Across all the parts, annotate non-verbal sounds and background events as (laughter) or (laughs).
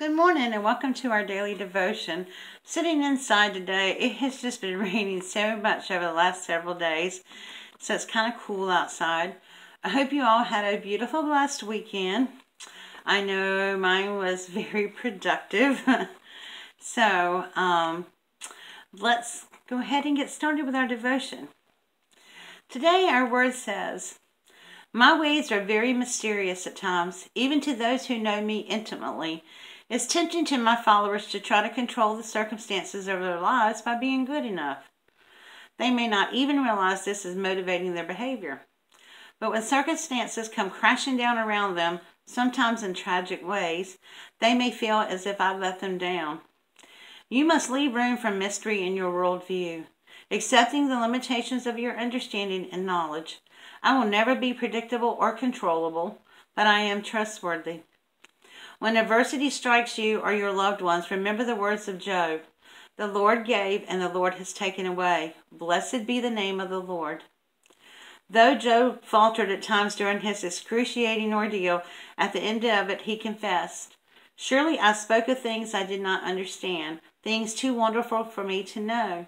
Good morning and welcome to our daily devotion. Sitting inside today, it has just been (laughs) raining so much over the last several days, so it's kind of cool outside. I hope you all had a beautiful, blessed weekend. I know mine was (laughs) very productive. (laughs) so, um, let's go ahead and get started with our devotion. Today, our word says, My ways are very mysterious at times, even to those who know me intimately it's tempting to my followers to try to control the circumstances of their lives by being good enough. They may not even realize this is motivating their behavior. But when circumstances come crashing down around them, sometimes in tragic ways, they may feel as if I let them down. You must leave room for mystery in your worldview, accepting the limitations of your understanding and knowledge. I will never be predictable or controllable, but I am trustworthy. When adversity strikes you or your loved ones, remember the words of Job. The Lord gave and the Lord has taken away. Blessed be the name of the Lord. Though Job faltered at times during his excruciating ordeal, at the end of it he confessed, Surely I spoke of things I did not understand, things too wonderful for me to know.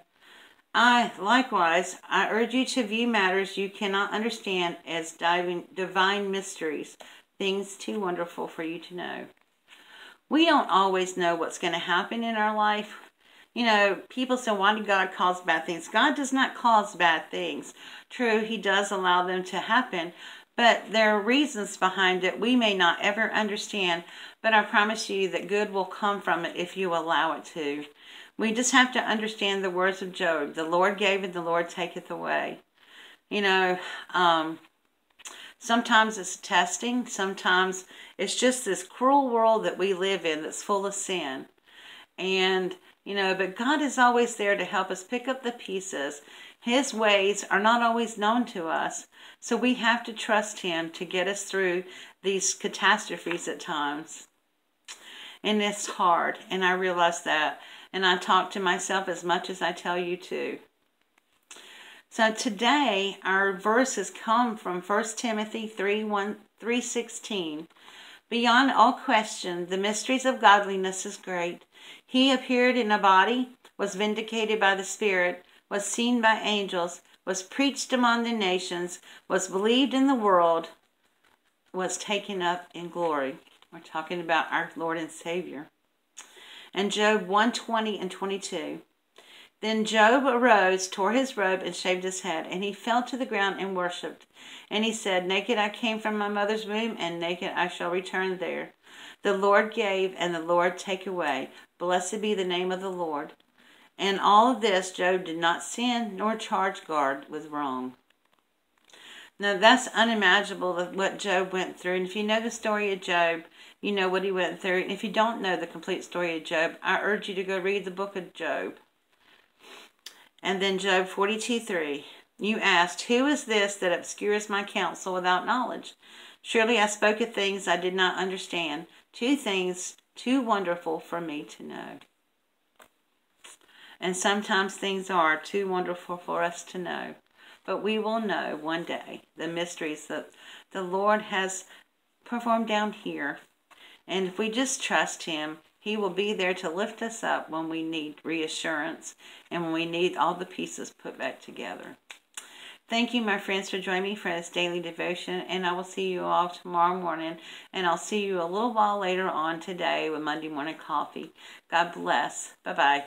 I, likewise, I urge you to view matters you cannot understand as divine, divine mysteries, things too wonderful for you to know we don't always know what's going to happen in our life. You know, people say, why did God cause bad things? God does not cause bad things. True, He does allow them to happen, but there are reasons behind it we may not ever understand. But I promise you that good will come from it if you allow it to. We just have to understand the words of Job the Lord gave and the Lord taketh away. You know, um, Sometimes it's testing. Sometimes it's just this cruel world that we live in that's full of sin. And, you know, but God is always there to help us pick up the pieces. His ways are not always known to us. So we have to trust Him to get us through these catastrophes at times. And it's hard. And I realize that. And I talk to myself as much as I tell you to. So today our verses come from 1 Timothy 3, 1, 3.16. Beyond all question, the mysteries of godliness is great. He appeared in a body, was vindicated by the Spirit, was seen by angels, was preached among the nations, was believed in the world, was taken up in glory. We're talking about our Lord and Savior. And Job 120 and 22. Then Job arose, tore his robe, and shaved his head, and he fell to the ground and worshipped. And he said, Naked I came from my mother's womb, and naked I shall return there. The Lord gave, and the Lord take away. Blessed be the name of the Lord. And all of this Job did not sin nor charge God with wrong. Now that's unimaginable what Job went through. And if you know the story of Job, you know what he went through. And if you don't know the complete story of Job, I urge you to go read the book of Job. And then Job 42 3. You asked, Who is this that obscures my counsel without knowledge? Surely I spoke of things I did not understand, two things too wonderful for me to know. And sometimes things are too wonderful for us to know. But we will know one day the mysteries that the Lord has performed down here. And if we just trust Him, he will be there to lift us up when we need reassurance and when we need all the pieces put back together. Thank you, my friends, for joining me for this daily devotion, and I will see you all tomorrow morning, and I'll see you a little while later on today with Monday Morning Coffee. God bless. Bye-bye.